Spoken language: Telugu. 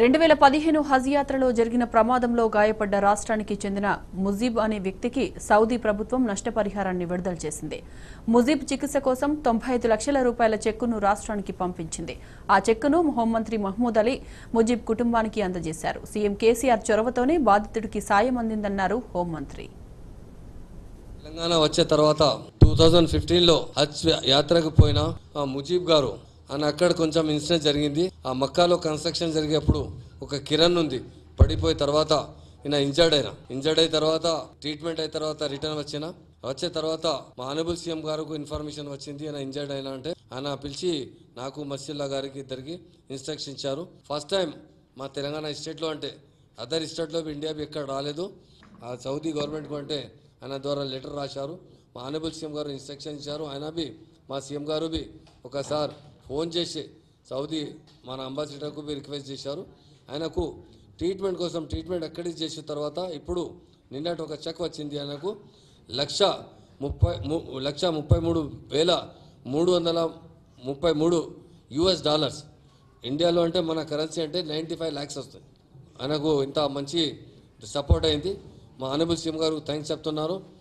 రెండు వేల పదిహేను హజ్ యాత్రలో జరిగిన ప్రమాదంలో గాయపడ్డ రాష్ట్రానికి చెందిన ముజీబ్ అనే వ్యక్తికి సౌదీ ప్రభుత్వం నష్టపరిహారాన్ని విడుదల చేసింది. ముజీబ్ చికిత్స కోసం తొంభై ఐదు లక్షల రూపాయల చెక్కును రాష్ట్రానికి పంపించింది. ఆ చెక్కును హోంమంత్రి మహమూద్ అలీ ముజీబ్ కుటుంబానికి అందజేశారు. సీఎం కేసీఆర్ చొరవతోనే బాధితుడికి సాయం అందిందన్నారు హోంమంత్రి తెలంగాణ వచ్చే తర్వాత టూ థౌజండ్ ఫిఫ్టీన్లో హజ్ యాత్రకు పోయిన ముజీబ్ గారు అని అక్కడ కొంచెం ఇన్సిడెంట్ జరిగింది. ఆ మక్కాలో కన్స్ట్రక్షన్ జరిగేప్పుడు ఒక కిరణ్ ఉంది. పడిపోయి తర్వాత ఈయన ఇంజర్డ్ అయినా. ఇంజర్డ్ అయిన తర్వాత ట్రీట్మెంట్ అయిన తర్వాత రిటర్న్ వచ్చిన. వచ్చే తర్వాత మా ఆనబుల్ సీఎం గారికి ఇన్ఫర్మేషన్ వచ్చింది. ఆయన ఇంజర్డ్ అయినా అంటే ఆయన పిలిచి నాకు మసిల్లా గారికి ఇద్దరికి ఇన్స్ట్రక్షన్ ఇచ్చారు. ఫస్ట్ టైం మా తెలంగాణ స్టేట్లో అంటే అదర్ స్టేట్లో ఇండియా ఎక్కడ రాలేదు. ఆ సౌదీ గవర్నమెంట్ అంటే ఆయన ద్వారా లెటర్ రాశారు. మా ఆనబుల్ సీఎం గారు ఇన్స్ట్రక్షన్ ఇచ్చారు. ఆయన బి మా సీఎం గారు బి ఒకసారి ఫోన్ చేసి సౌదీ మన అంబాసిడర్కు బి రిక్వెస్ట్ చేశారు. ఆయనకు ట్రీట్మెంట్ కోసం ట్రీట్మెంట్ ఎక్కడి చేసిన తర్వాత ఇప్పుడు నిన్నటి ఒక చెక్ వచ్చింది ఆయనకు. లక్ష ముప్పై ము- లక్ష ముప్పై మూడు వేల మూడు వందల ముప్పై మూడు యుఎస్ డాలర్స్. ఇండియాలో అంటే మన కరెన్సీ అంటే నైంటీ ఫైవ్ ల్యాక్స్ వస్తుంది ఆయనకు ఇంత మంచి సపోర్ట్ అయింది. మా అనుబుల్ సీఎం గారు థ్యాంక్స్ చెప్తున్నారు.